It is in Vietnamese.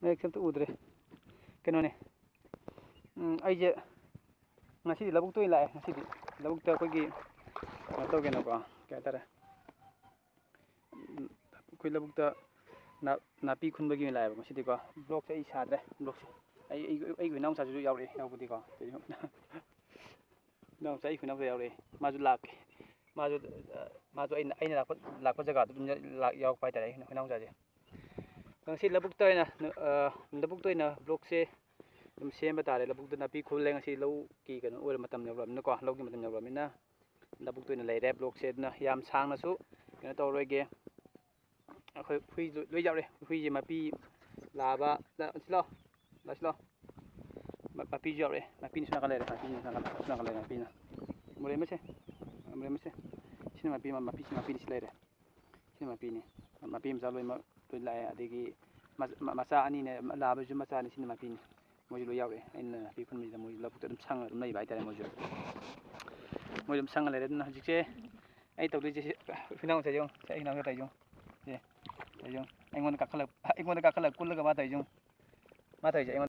ꯃꯌꯦꯛꯁꯦ ꯑꯝꯇ ꯎꯗ꯭ꯔꯦ ꯀꯩꯅꯣꯅꯦ ꯑꯩꯁꯦ ꯉꯁꯤꯗꯤ ꯂꯧꯕꯨꯛꯇ ꯑꯣꯏꯅ ꯂꯥꯛꯑꯦ ꯉꯁꯤꯗꯤ ꯂꯧꯕꯨꯛꯇ ꯑꯩꯈꯣꯏꯒꯤ ꯀꯩꯅꯣ ꯇꯧꯒꯦꯅꯀꯣ ꯀꯩ ꯍꯥꯏꯇꯥꯔꯦ ꯑꯩꯈꯣꯏ ꯂꯧꯕꯨꯛꯇ ꯅꯥꯄꯤ ꯈꯨꯟꯕꯒꯤ ꯑꯣꯏꯅ ꯂꯥꯛꯑꯦꯕ ꯉꯁꯤꯗꯤꯀꯣ ꯕ꯭ꯂꯣꯛꯁꯦ ꯑꯩ ꯁꯥꯗ꯭ꯔꯦ ꯕ꯭ꯂꯣꯛꯁꯦ ꯑꯩ ꯑꯩꯒꯤ ꯏꯅꯥꯎꯆꯥꯁꯨ ꯌꯥꯎꯔꯛꯑꯦ ꯌꯥꯎꯕꯗꯤꯀꯣ ꯏꯅꯥꯎꯆꯥ ꯑꯩ ꯏꯅꯥꯎꯆꯥ ꯌꯥꯎꯔꯛꯑꯦ ꯃꯥꯁꯨ ꯂꯥꯛꯀꯦ ꯃꯥꯁꯨ ꯃꯥꯁꯨ ꯑꯩꯅ ꯑꯩꯅ ꯂꯥꯛꯄ ꯂꯥꯛꯄ ꯖꯒꯥꯗꯨ ꯑꯗꯨꯝ ꯌꯥꯎꯔꯛꯄ ꯍꯥꯏꯇꯥꯔꯦ ꯑꯩꯈꯣꯏ ꯏꯅꯥꯎꯆꯥꯁꯦ kangsi labuk tay na labuk tay na block se dum semba tare labuk tay na pi khul leng si lo ki kan ol matam ne ram na ko lo ki matam ne ram na labuk tay na lai rap blog se na yam sang na su kan to roi ge khoi phui loi jaw re phui ji ma pi la ba la silo la silo ma pi jaw re ma pi ni sna ka le ma pi ni sna ka sna ka le ma pi na mure me se mure me se sina ma pi ma pi sina pi ni sile re sina ma pi ni ma pi ma sa loi ma ꯂꯣꯏ ꯂꯥꯛꯑꯦ ꯑꯗꯒꯤ ꯃꯆꯥ ꯑꯅꯤꯅꯦ ꯂꯥꯕꯁꯨ ꯃꯆꯥꯅꯤ ꯁꯤꯅ ꯃꯄꯤꯅꯤ ꯃꯣꯏꯁꯨ ꯂꯣꯏ ꯌꯥꯎꯔꯛꯑꯦ ꯑꯩꯅ ꯅꯥꯄꯤ ꯈꯨꯟꯕꯁꯤꯗ ꯃꯣꯏꯁꯨ ꯂꯧꯕꯨꯛꯇ ꯑꯗꯨꯝ ꯁꯪꯉ ꯑꯗꯨꯝ ꯂꯩꯕ ꯍꯥꯏꯇꯥꯔꯦ ꯃꯣꯏꯁꯨ ꯃꯣꯏ ꯑꯗꯨꯝ ꯁꯪꯉ ꯂꯩꯔꯦ ꯑꯗꯨꯅ ꯍꯧꯖꯤꯛꯁꯦ ꯑꯩ ꯇꯧꯗꯣꯏꯁꯦ ꯍꯨꯏꯅꯥꯎꯁꯦ ꯌꯦꯡꯉꯨ ꯁꯤ ꯑꯩ ꯍꯨꯏꯅꯥꯎꯁꯦ ꯇꯧꯔꯤꯁꯦ ꯌꯦꯡꯉꯨ ꯁꯤ ꯌꯦꯡꯉꯨ ꯑꯩꯉꯣꯟꯗ ꯀꯥꯈꯠꯂꯒ ꯑꯩꯉꯣꯟꯗ ꯀꯥꯈꯠꯂꯒ ꯀꯨꯜꯂꯒ ꯃꯥ ꯇꯧꯔꯤꯁꯦ ꯌꯦꯡꯉꯨ ꯃꯥ ꯇꯧꯔꯤꯁꯦ ꯑꯩꯉꯣꯟꯗ